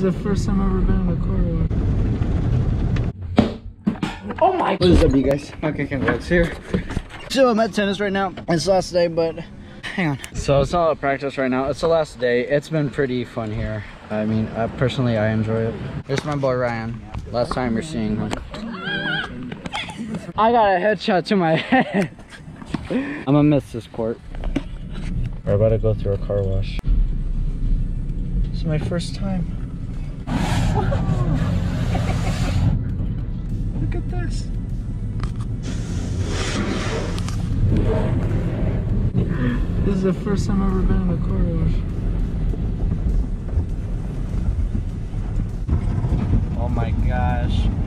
This is the first time I've ever been in a car. Oh my! What is up, you guys? Okay, King Vlogs here. So I'm at tennis right now. It's the last day, but hang on. So it's not a practice right now. It's the last day. It's been pretty fun here. I mean, uh, personally, I enjoy it. Here's my boy Ryan. Last time you're seeing him. I got a headshot to my head. I'm gonna miss this court. We're about to go through a car wash. This is my first time. Look at this. This is the first time I've ever been in a car wash. Oh my gosh.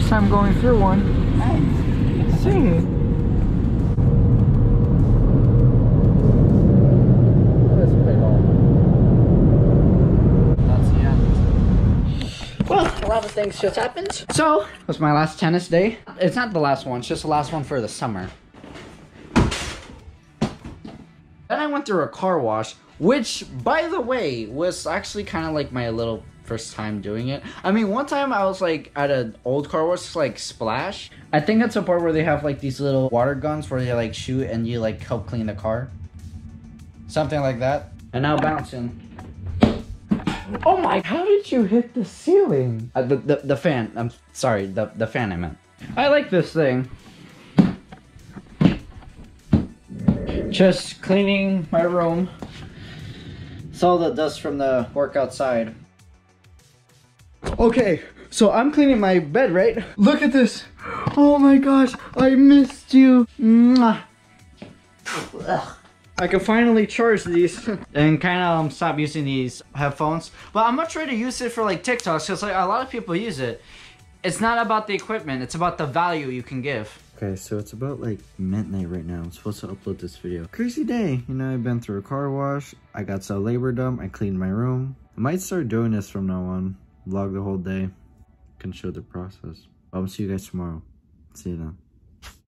First time going through one. Nice. See. Well, a lot of things just happened. So, it was my last tennis day. It's not the last one, it's just the last one for the summer. Then I went through a car wash, which, by the way, was actually kind of like my little first time doing it. I mean, one time I was like at an old car wash, like Splash. I think that's a part where they have like these little water guns where they like shoot and you like help clean the car. Something like that. And now bouncing. Oh my, how did you hit the ceiling? Uh, the, the, the fan, I'm sorry, the, the fan I meant. I like this thing. Just cleaning my room. It's all the dust from the work outside. Okay, so I'm cleaning my bed, right? Look at this. Oh my gosh, I missed you. Mwah. Ugh. I can finally charge these and kind of um, stop using these headphones. But I'm gonna try to use it for like TikToks because like a lot of people use it. It's not about the equipment, it's about the value you can give. Okay, so it's about like midnight right now. I'm supposed to upload this video. Crazy day. You know, I've been through a car wash. I got some labor done. I cleaned my room. I might start doing this from now on. Vlog the whole day. Can show the process. I'll see you guys tomorrow. See you then.